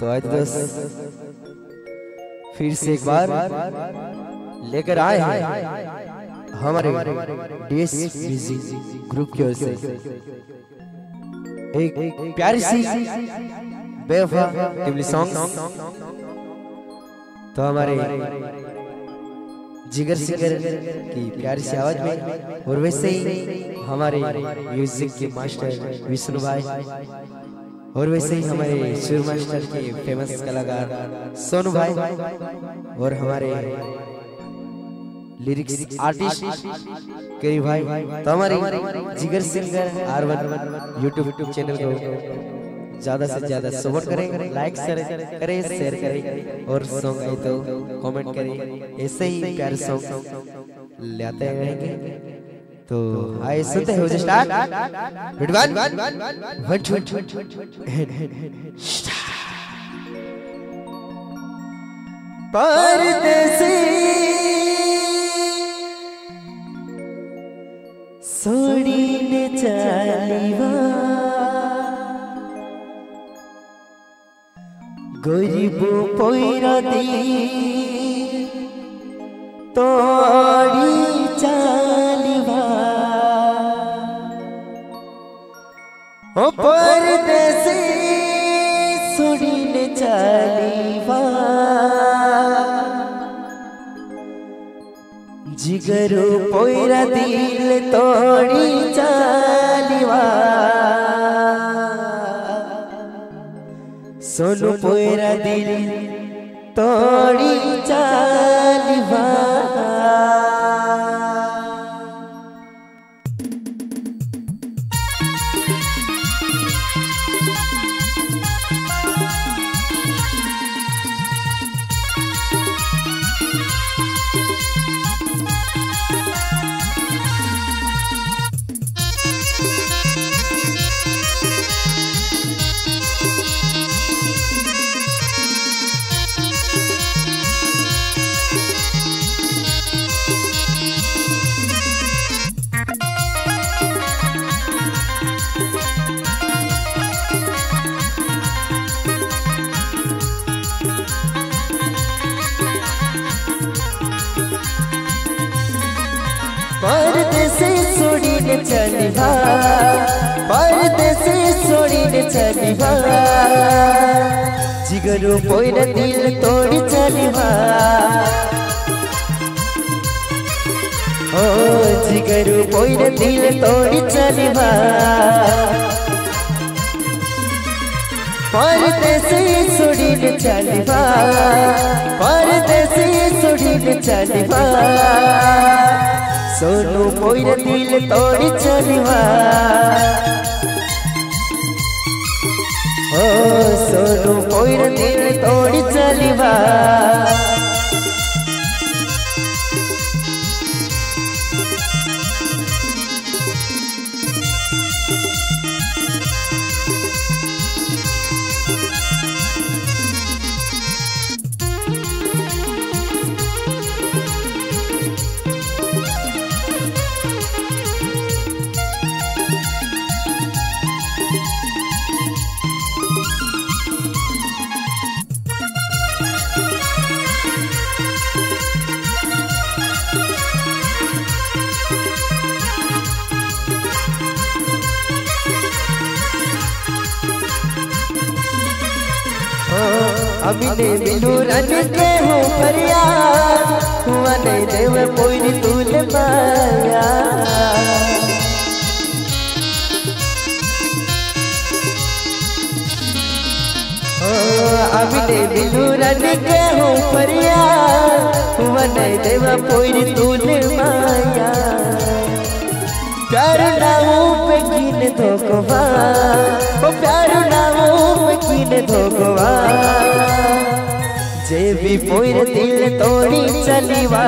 तो आज दोस्त, फिर से एक बार लेकर आए हैं हमारे डीएस म्यूज़िक ग्रुप की ओर से। एक प्यारी सी बेवफा टिमली सॉन्ग तो हमारे जिगर सिंगर की प्यारी सी आवाज़ में, और वैसे ही हमारे म्यूज़िक के मास्टर विष्णु भाई। और वैसे ही हमारे सुर मास्टर के फ़ेमस कलाकार सोनू भाई और हमारे लिरिक्स आर्टिस्ट कई भाई तो हमारे Jigar singer R one YouTube channel को ज़्यादा से ज़्यादा सपोर्ट करें लाइक करें शेयर करें और सॉन्ग आए तो कमेंट करें ऐसे ही प्यारे सॉन्ग लाते रहेंगे। तो आइए सुनते हैं उसे start good one one one one सोड़ी ने चाइवा गरीबो पोइरा दी तो ओ परदेसी सुनिन चालीवा। जिगरु पोइरा दिल तोड़ी चालीवा। सोनु पोइरा दिल तोड़ी चालीवा। परदेसी सोड़ीने चलिवा परदेसी सोड़ीने चलिवा जिगरो पोइर दिल तोड़ी चलिवा ओ जिगरो पोइर दिल तोड़ी चलिवा परदेसी सोड़ीने चलिवा परदेसी सोड़ीने चलिवा सोनू पोइर दिल तोड़ी चलवा। ओ सोनू पोइर दिल तोड़ी चलिवा। अमिने मिलू रन के हो परिया हुआ देव पोइरी तूल माया अमिने मिलू रन के हो परिया हुआ देव पोइरी तूल माया प्यार नामों पे कीन धोखवा प्यार नामों पे धोखवा। जे भी पोइर दिल तोड़ी चलीवा।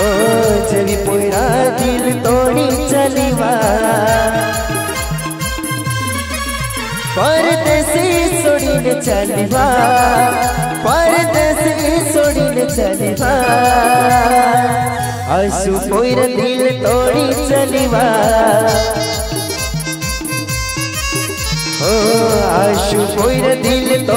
ओ जे भी पोइरा दिल तोड़ी चलीवा। परदेसी सोड़ीने चलीवा। परदेसी सोड़ीने चलीवा। आँसू पोइर दिल तोड़ी चलीवा। दिन त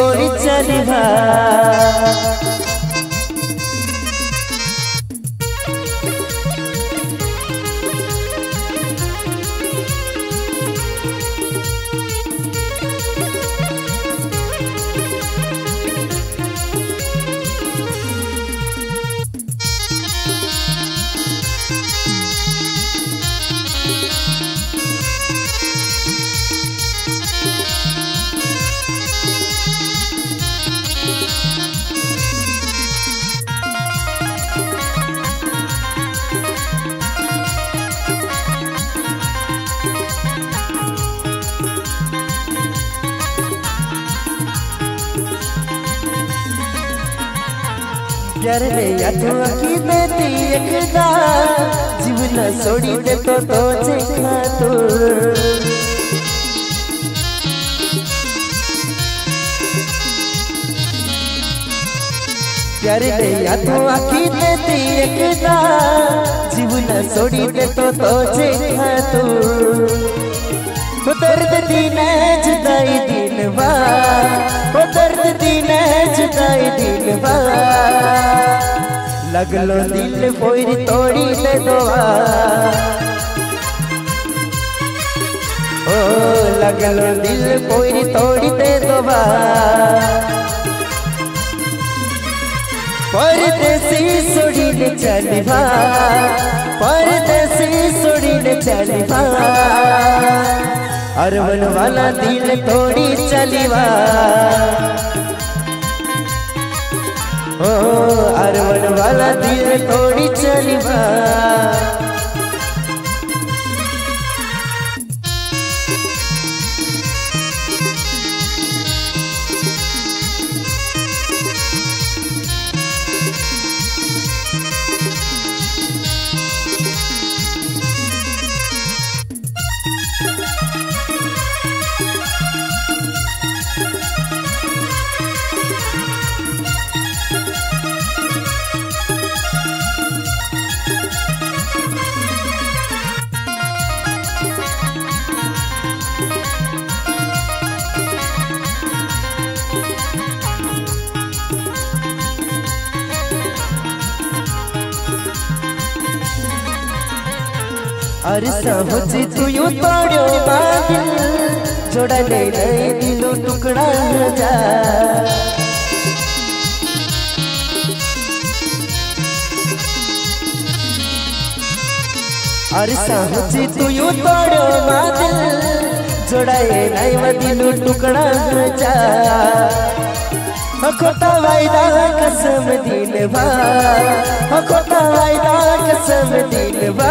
प्यार ने यादो की देती एकदा जीवन सोडी देतो तो जेखा तो प्यार ने यादो की देती एकदा जीवन सोडी देतो तो जेखा तो दर्द दिन जुदाई दिन बा दर्द दिन जुदाई दिन बा लगलो दिल पोरी तोड़ी दे दोवा ओ, लगलो दिल पोरी तोड़ी दे दोवा परदेसी सोड़ी ने चलवा परदेसी सोड़ी ने चलवा अरवन वाला दिल तोड़ी चलीवा ओ अरवन वाला दिल थोड़ी अरे समझ तू यू तोड़ो बादिल जोड़ा ले दिलो टुकड़ा जा। जोड़ाए खोटा वायदा कसम दिलवा खोटा कसम दिलवा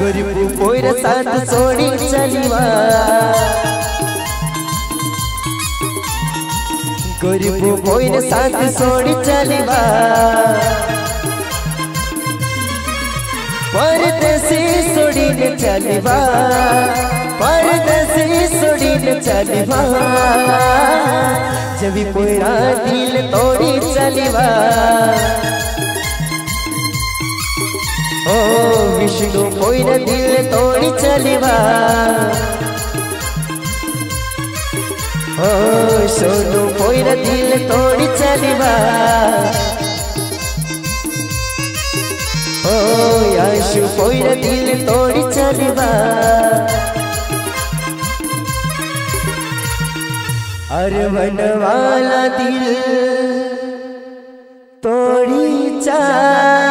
गरीब कोई साथ छोड़ी चलीवा। गरीब कोई साथ छोड़ी चलीवा। परदेसी छोड़ी चलीवा। परदेसी चलीवा। जब पूरा दिल तोड़ी चलीवा। ओ, विष्णु कोई दिल तोड़ी चलवा। ओ, सोनू कोई दिल तोड़ी चलवा। ओ यशु कोई दिल तोड़ी चलिवा। अरवन वाला दिल तोड़ी चाल